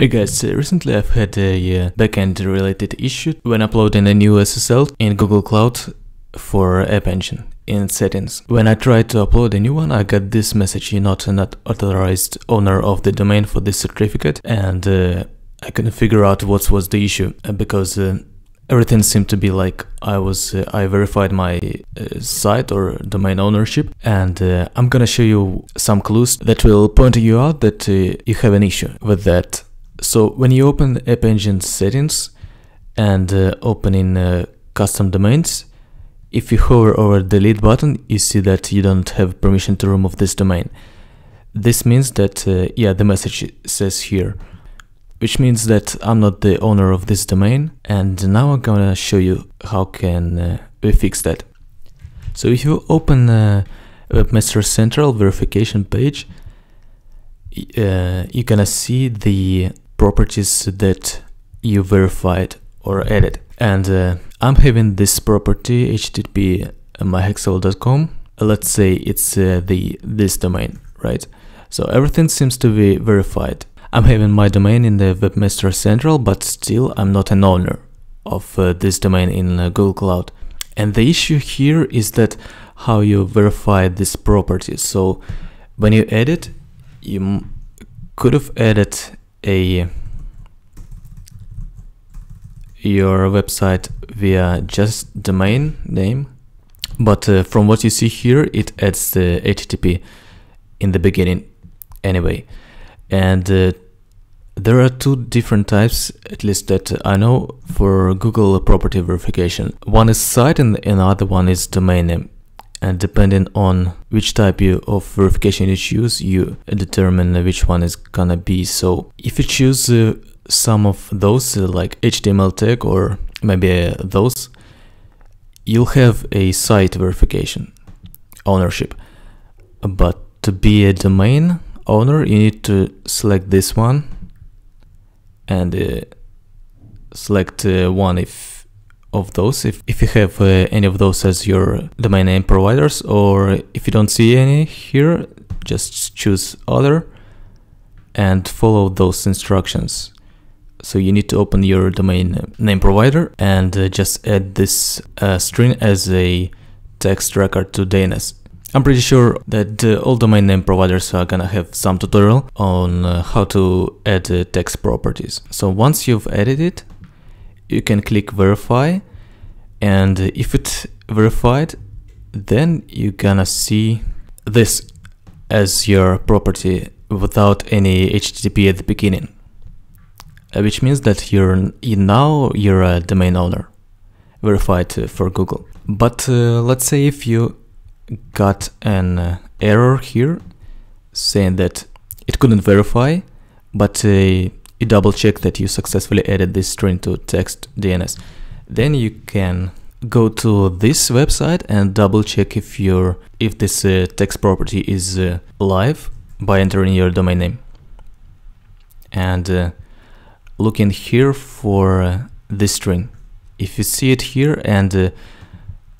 Hey guys, uh, recently I've had a uh, backend related issue when uploading a new SSL in Google Cloud for App Engine in settings. When I tried to upload a new one, I got this message, you're not not authorized owner of the domain for this certificate and uh, I couldn't figure out what was the issue uh, because uh, everything seemed to be like I was uh, I verified my uh, site or domain ownership and uh, I'm gonna show you some clues that will point you out that uh, you have an issue with that so when you open App Engine settings and uh, open in uh, custom domains, if you hover over the delete button, you see that you don't have permission to remove this domain. This means that, uh, yeah, the message says here, which means that I'm not the owner of this domain. And now I'm gonna show you how can uh, we fix that. So if you open uh, Webmaster Central verification page, uh, you're gonna see the properties that you verified or added. And uh, I'm having this property http myhexaville.com. Let's say it's uh, the this domain, right? So everything seems to be verified. I'm having my domain in the Webmaster Central, but still I'm not an owner of uh, this domain in uh, Google Cloud. And the issue here is that how you verify this property. So when you edit, you could have added a your website via just domain name but uh, from what you see here it adds the http in the beginning anyway. And uh, there are two different types at least that i know for google property verification. One is site and another one is domain name and depending on which type you, of verification you choose you determine which one is gonna be. So if you choose uh, some of those uh, like html tag or maybe uh, those you'll have a site verification ownership. But to be a domain owner you need to select this one and uh, select uh, one if of those if, if you have uh, any of those as your domain name providers or if you don't see any here just choose other and follow those instructions so you need to open your domain name provider and uh, just add this uh, string as a text record to DNS. I'm pretty sure that uh, all domain name providers are gonna have some tutorial on uh, how to add uh, text properties. So once you've added it, you can click verify and if it's verified then you're gonna see this as your property without any HTTP at the beginning uh, which means that you're you now you're a domain owner verified uh, for Google. But uh, let's say if you got an uh, error here saying that it couldn't verify but uh, you double check that you successfully added this string to text DNS. Then you can go to this website and double check if your if this uh, text property is uh, live by entering your domain name. And uh, look in here for uh, this string. If you see it here and uh,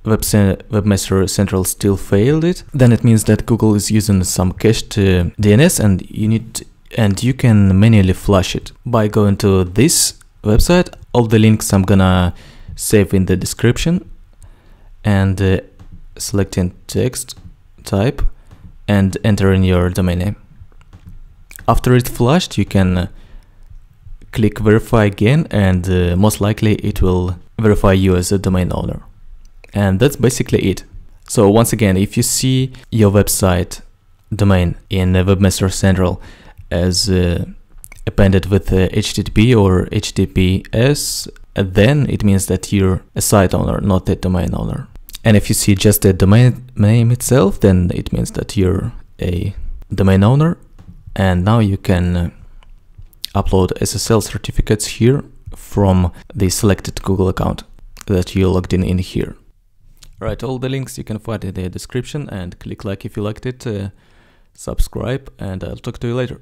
Webmaster Central still failed it, then it means that Google is using some cached uh, DNS and you need and you can manually flush it by going to this website. All the links I'm gonna save in the description and uh, selecting text type and entering your domain name. After it's flushed, you can uh, click verify again and uh, most likely it will verify you as a domain owner. And that's basically it. So once again, if you see your website domain in Webmaster Central as uh, appended with uh, HTTP or HTTPS, then it means that you're a site owner, not a domain owner. And if you see just the domain name itself, then it means that you're a domain owner. And now you can uh, upload SSL certificates here from the selected Google account that you logged in in here. Right, all the links you can find in the description and click like if you liked it, uh, subscribe, and I'll talk to you later.